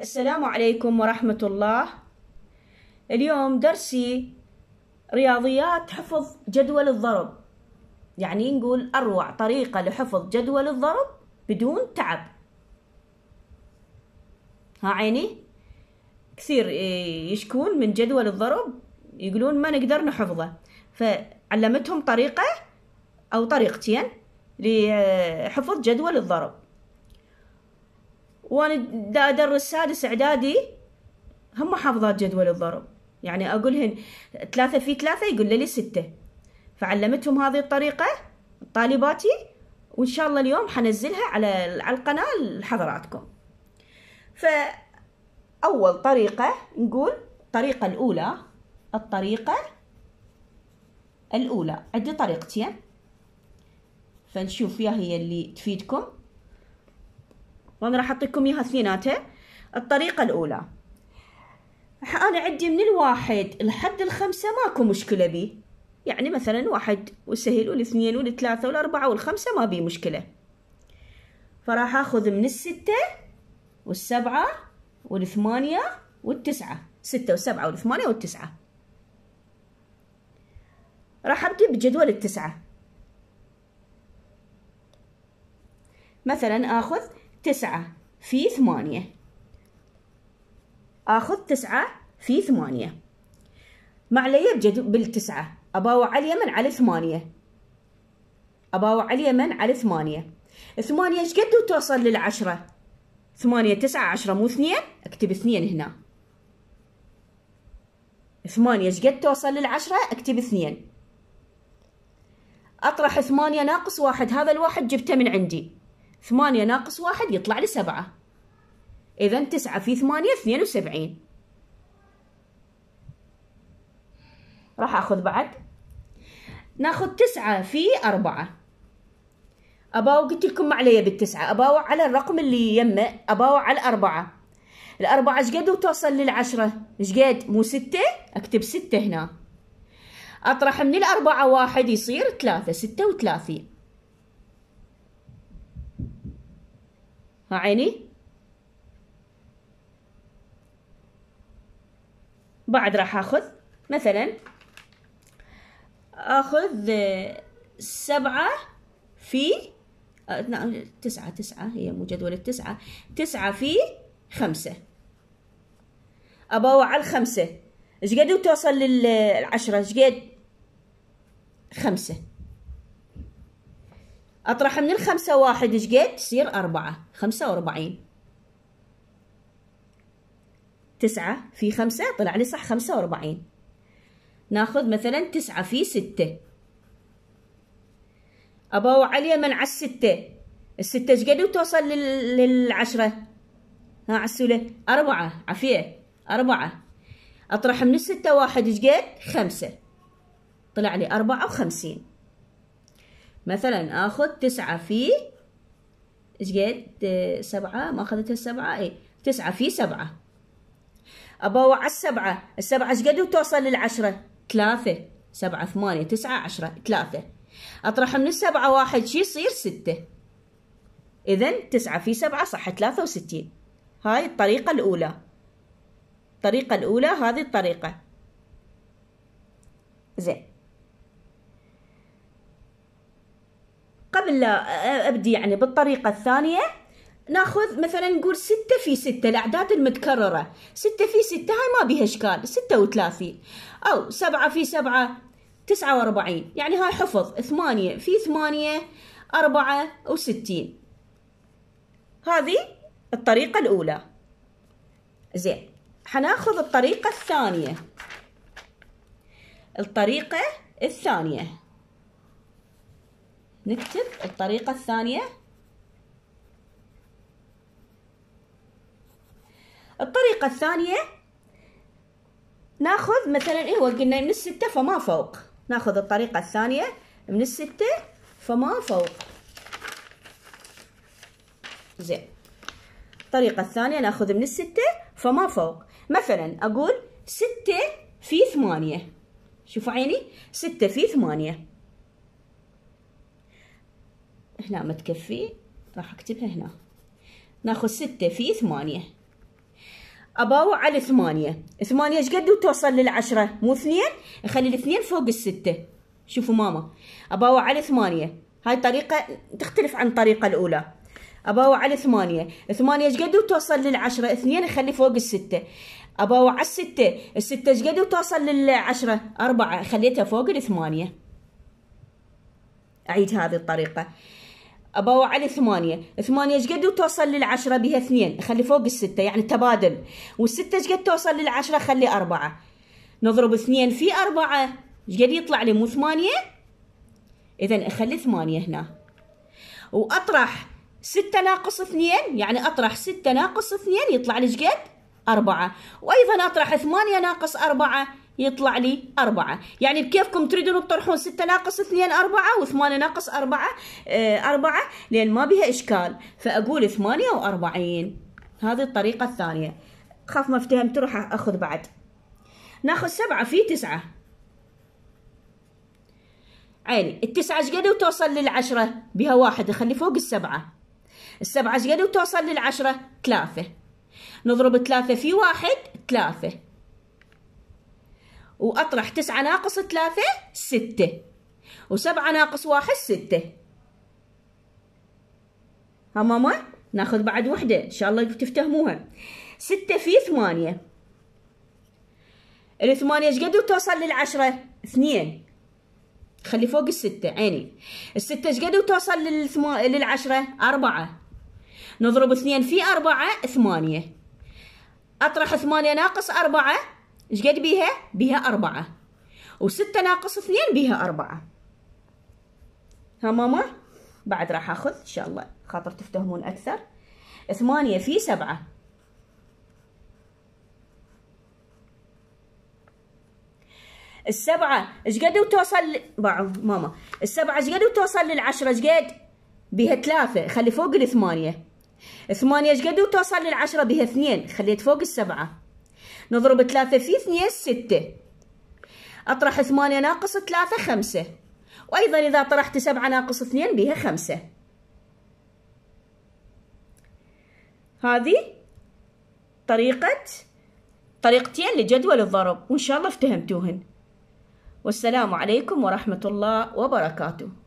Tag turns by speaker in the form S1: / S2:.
S1: السلام عليكم ورحمة الله. اليوم درسي رياضيات حفظ جدول الضرب. يعني نقول أروع طريقة لحفظ جدول الضرب بدون تعب. ها عيني؟ كثير يشكون من جدول الضرب يقولون ما نقدر نحفظه. فعلمتهم طريقة أو طريقتين لحفظ جدول الضرب. وأنا دا أدرس سادس إعدادي هم حافظات جدول الضرب. يعني اقولهن ثلاثة في ثلاثة يقول لي ستة فعلمتهم هذه الطريقة طالباتي وإن شاء الله اليوم حنزلها على على القناة لحضراتكم. فأول طريقة نقول الطريقة الأولى الطريقة الأولى. عندي طريقتين. فنشوف يا هي اللي تفيدكم. وأنا راح أعطيكم إياها اثنيناتها الطريقة الأولى. أنا عندي من الواحد لحد الخمسة ماكو مشكلة بيه يعني مثلا واحد والسهل والاثنين والثلاثة والأربعة والخمسة ما بيه مشكلة. فراح أخذ من الستة والسبعة والثمانية والتسعة. ستة والسبعة والثمانية والتسعة. راح أبدي بجدول التسعة. مثلا آخذ تسعة في ثمانية. آخذ تسعة في ثمانية. معلية بجد بالتسعة. أباوع على اليمن على ثمانية. أباوع على اليمن على ثمانية. ثمانية إيش قد توصل للعشرة؟ ثمانية تسعة عشرة مو اثنين؟ أكتب اثنين هنا. ثمانية إيش قد توصل للعشرة؟ أكتب اثنين. أطرح ثمانية ناقص واحد. هذا الواحد جبته من عندي. ثمانية ناقص واحد يطلع لي سبعة إذا تسعة في ثمانية اثنين وسبعين. راح أخذ بعد. ناخذ تسعة في أربعة. أباوع قلت لكم ما علي بالتسعة. أباوع على الرقم اللي يمه أباوع على الأربعة الأربعة إيش قد وتوصل للعشرة؟ إيش قد؟ مو ستة؟ أكتب ستة هنا. أطرح من الأربعة واحد يصير ثلاثة ستة وثلاثين. عيني. بعد راح آخذ مثلا آخذ سبعة في تسعة تسعة هي مو جدول التسعة. تسعة في خمسة. أباوع على الخمسة. إيش قد توصل للعشرة إيش قد؟ خمسة. أطرح من الخمسة واحد إيش قد؟ تصير أربعة. خمسة وأربعين. تسعة في خمسة طلع لي صح خمسة وأربعين. ناخذ مثلا تسعة في ستة. أباوع على اليمن على الستة. الستة إيش قد؟ توصل للعشرة. ها عسولة. أربعة. عفية أربعة. أطرح من الستة واحد إيش قد؟ خمسة. طلع لي أربعة وخمسين. مثلا آخذ تسعة في إيش قد سبعة ما اخذتها السبعة اي تسعة في سبعة. ابوع السبعة السبعة إيش قد توصل للعشرة؟ ثلاثة. سبعة ثمانية تسعة عشرة ثلاثة. أطرح من السبعة واحد شي يصير ستة؟ اذا تسعة في سبعة صح ثلاثة وستين. هاي الطريقة الأولى. الطريقة الأولى هذه الطريقة. زين. قبل لا أبدي يعني بالطريقة الثانية. ناخذ مثلا نقول ستة في ستة الأعداد المتكررة. ستة في ستة هاي ما بيها إشكال. ستة وثلاثين. أو سبعة في سبعة تسعة وأربعين. يعني هاي حفظ. ثمانية في ثمانية أربعة وستين. هذه الطريقة الأولى. زين حناخذ الطريقة الثانية. الطريقة الثانية. نكتب الطريقة الثانية. الطريقة الثانية ناخذ مثلا إيه هو قلنا من الستة فما فوق. ناخذ الطريقة الثانية من الستة فما فوق. زين. الطريقة الثانية ناخذ من الستة فما فوق. مثلا أقول ستة في ثمانية. شوفوا عيني؟ ستة في ثمانية. هنا ما تكفي راح أكتبها هنا. ناخذ ستة في ثمانية. أباوع على ثمانية. ثمانية إيش قد وتوصل للعشرة؟ مو اثنين؟ نخلي الاثنين فوق الستة. شوفوا ماما. أباوع على ثمانية. هاي طريقة تختلف عن الطريقة الأولى. أباوع على ثمانية. ثمانية إيش قد وتوصل للعشرة؟ اثنين نخلي فوق الستة. أباوع على الستة. الستة إيش قد وتوصل للعشرة؟ أربعة. خليتها فوق الثمانية. أعيد هذه الطريقة. أباوع على ثمانية. ثمانية إيش قد توصل للعشرة؟ بها اثنين. خلي فوق الستة يعني تبادل. والستة إيش قد توصل للعشرة؟ خلي أربعة. نضرب اثنين في أربعة. إيش قد يطلع لي؟ مو ثمانية؟ إذا أخلي ثمانية هنا. وأطرح ستة ناقص اثنين يعني أطرح ستة ناقص اثنين يطلع لي إيش قد؟ أربعة. وأيضا أطرح ثمانية ناقص أربعة. يطلع لي أربعة. يعني بكيفكم تريدون تطرحون ستة ناقص اثنين أربعة وثمانية ناقص أربعة آه أربعة لأن ما بها إشكال. فأقول ثمانية وأربعين. هذه الطريقة الثانية. خاف ما افتهمت روح أخذ بعد. ناخذ سبعة في تسعة. عيني التسعة إيش وتوصل للعشرة؟ بها واحد خلي فوق السبعة. السبعة إيش وتوصل للعشرة؟ ثلاثة. نضرب ثلاثة في واحد ثلاثة. وأطرح تسعة ناقص ثلاثة ستة. وسبعة ناقص واحد ستة. ها ماما؟ ناخذ بعد وحدة. إن شاء الله تفتهموها. ستة في ثمانية. الثمانية إيش قد توصل للعشرة؟ اثنين. خلي فوق الستة. عيني. الستة إيش قد توصل للثما... للعشرة؟ أربعة. نضرب اثنين في أربعة ثمانية. أطرح ثمانية ناقص أربعة إيش قد بيها؟ بيها أربعة. وستة ناقص اثنين بيها أربعة. ها ماما؟ بعد راح أخذ إن شاء الله خاطر تفتهمون أكثر. ثمانية في سبعة. السبعة إيش قد توصل بعض ماما. السبعة إيش قد توصل للعشرة؟ إيش قد؟ بيها ثلاثة. خلي فوق الثمانية. ثمانية إيش قد توصل للعشرة؟ بها اثنين. خليت فوق السبعة. نضرب ثلاثة في اثنين ستة. أطرح ثمانية ناقص ثلاثة خمسة. وأيضا إذا طرحت سبعة ناقص اثنين بها خمسة. هذه طريقة طريقتين لجدول الضرب. وإن شاء الله افتهمتوهن. والسلام عليكم ورحمة الله وبركاته.